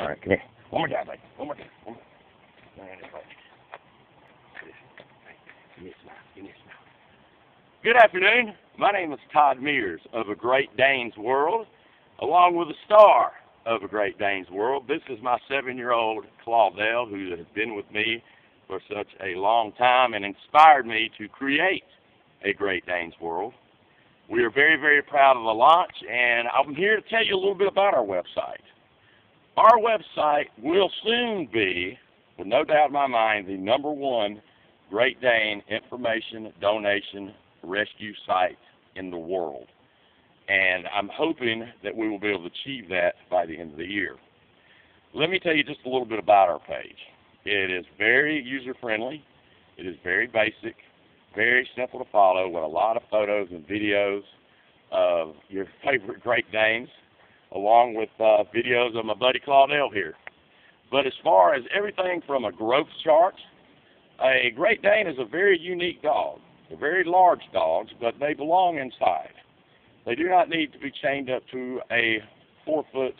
All right, come here. One more time, buddy. One more time. One more. It is, buddy. Give me a smile. Give me a smile. Good afternoon. My name is Todd Mears of A Great Danes World, along with a star of A Great Danes World. This is my seven-year-old Clawdell, who has been with me for such a long time and inspired me to create A Great Danes World. We are very, very proud of the launch, and I'm here to tell you a little bit about our website. Our website will soon be, with no doubt in my mind, the number one Great Dane information, donation, rescue site in the world. And I'm hoping that we will be able to achieve that by the end of the year. Let me tell you just a little bit about our page. It is very user friendly. It is very basic, very simple to follow with a lot of photos and videos of your favorite Great Danes along with uh, videos of my buddy Clawdell here. But as far as everything from a growth chart, a Great Dane is a very unique dog. They're very large dogs, but they belong inside. They do not need to be chained up to a four-foot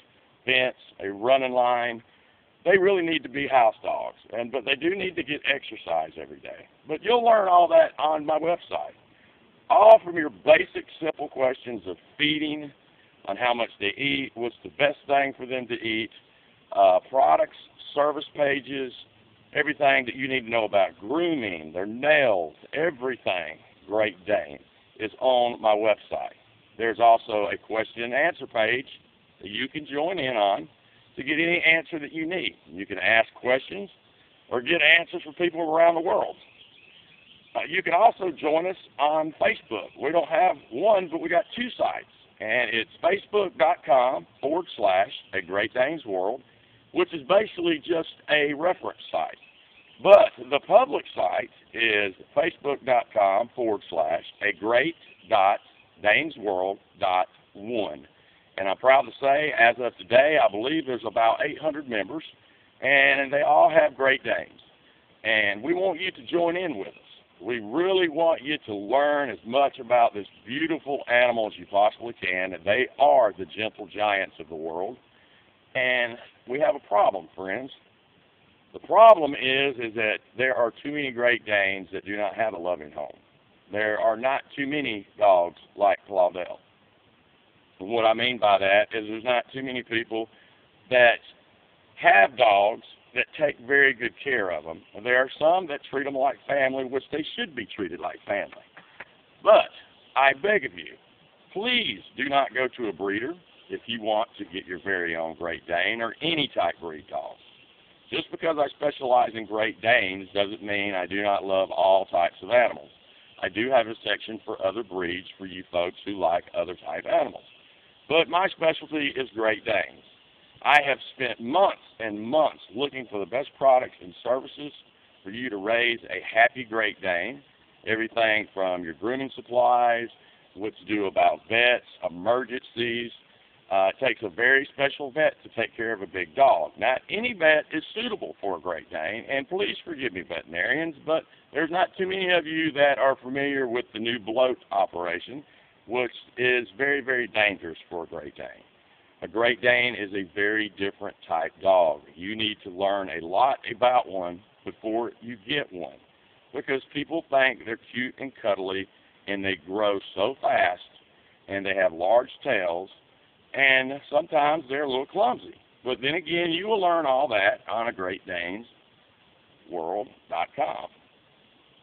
fence, a running line. They really need to be house dogs, and but they do need to get exercise every day. But you'll learn all that on my website. All from your basic, simple questions of feeding, on how much they eat, what's the best thing for them to eat, uh, products, service pages, everything that you need to know about grooming, their nails, everything Great Dane is on my website. There's also a question and answer page that you can join in on to get any answer that you need. You can ask questions or get answers from people around the world. Uh, you can also join us on Facebook. We don't have one, but we got two sites and it's facebook.com forward slash a Great Danes World, which is basically just a reference site. But the public site is facebook.com forward slash a great dot Danes World dot one. And I'm proud to say, as of today, I believe there's about 800 members, and they all have Great Danes. And we want you to join in with us. We really want you to learn as much about this beautiful animal as you possibly can. They are the gentle giants of the world. And we have a problem, friends. The problem is is that there are too many Great Danes that do not have a loving home. There are not too many dogs like Clawdell. What I mean by that is there's not too many people that have dogs that take very good care of them. There are some that treat them like family, which they should be treated like family. But I beg of you, please do not go to a breeder if you want to get your very own Great Dane or any type breed dog. Just because I specialize in Great Danes doesn't mean I do not love all types of animals. I do have a section for other breeds for you folks who like other type animals. But my specialty is Great Danes. I have spent months and months looking for the best products and services for you to raise a happy Great Dane. Everything from your grooming supplies, what to do about vets, emergencies. Uh, it takes a very special vet to take care of a big dog. Not any vet is suitable for a Great Dane, and please forgive me, veterinarians, but there's not too many of you that are familiar with the new bloat operation, which is very, very dangerous for a Great Dane. A Great Dane is a very different type dog. You need to learn a lot about one before you get one because people think they're cute and cuddly and they grow so fast and they have large tails and sometimes they're a little clumsy. But then again, you will learn all that on a Great Danes World.com.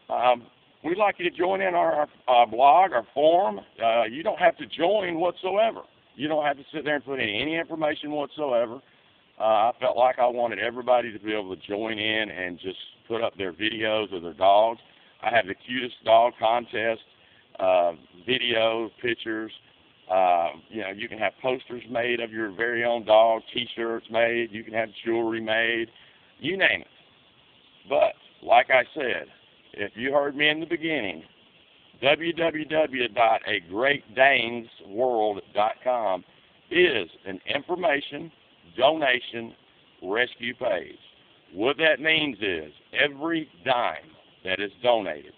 Um, we'd like you to join in our, our uh, blog, our forum. Uh, you don't have to join whatsoever. You don't have to sit there and put in any information whatsoever. Uh, I felt like I wanted everybody to be able to join in and just put up their videos of their dogs. I have the cutest dog contest, uh, video, pictures. Uh, you know, you can have posters made of your very own dog, T-shirts made. You can have jewelry made. You name it. But like I said, if you heard me in the beginning, www.agreatdanesworld.com is an information donation rescue page. What that means is every dime that is donated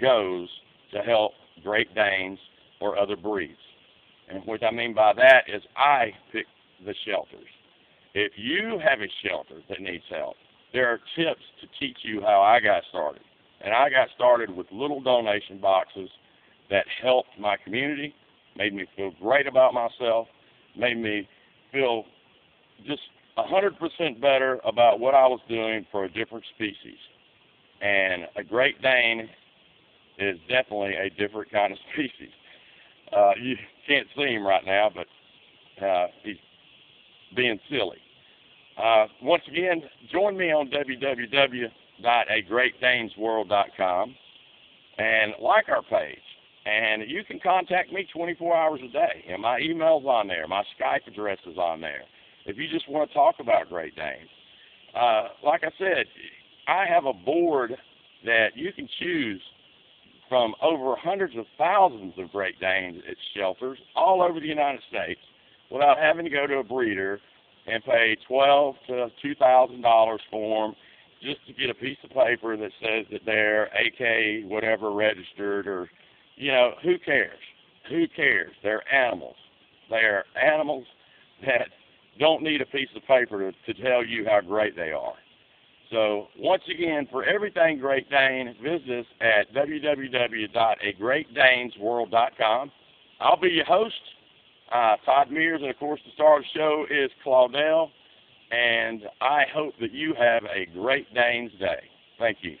goes to help Great Danes or other breeds. And what I mean by that is I pick the shelters. if you have a shelter that needs help, there are tips to teach you how I got started. And I got started with little donation boxes that helped my community, made me feel great about myself, made me feel just a hundred percent better about what I was doing for a different species. And a Great Dane is definitely a different kind of species. Uh, you can't see him right now, but uh, he's being silly. Uh, once again, join me on www.agreatdanesworld.com and like our page. And you can contact me 24 hours a day. And my email's on there. My Skype address is on there. If you just want to talk about Great Danes. Uh, like I said, I have a board that you can choose from over hundreds of thousands of Great Danes at shelters all over the United States without having to go to a breeder and pay twelve to two thousand dollars for them just to get a piece of paper that says that they're AK whatever registered or you know who cares? Who cares? They're animals. They're animals that don't need a piece of paper to, to tell you how great they are. So once again for everything Great Dane visit us at www.agreatdanesworld.com I'll be your host. Uh, Todd Mears, and of course, the star of the show is Clawdell. And I hope that you have a great Danes Day. Thank you.